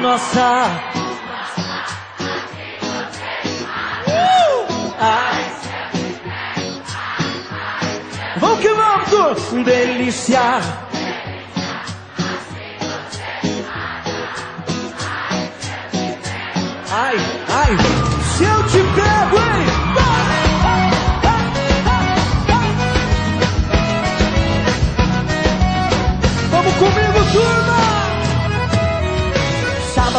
nossa. Uh! Ai. Vamos que vamos, delícia. Ai, ai, se eu te pego, hein? Vamos comigo, turma!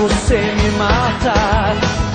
você me mata.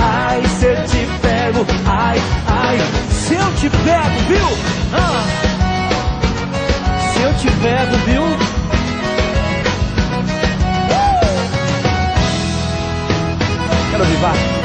Ai, se eu te pego, ai, ai, se eu te pego, viu? Ah, se eu te pego, viu? Quero vivar.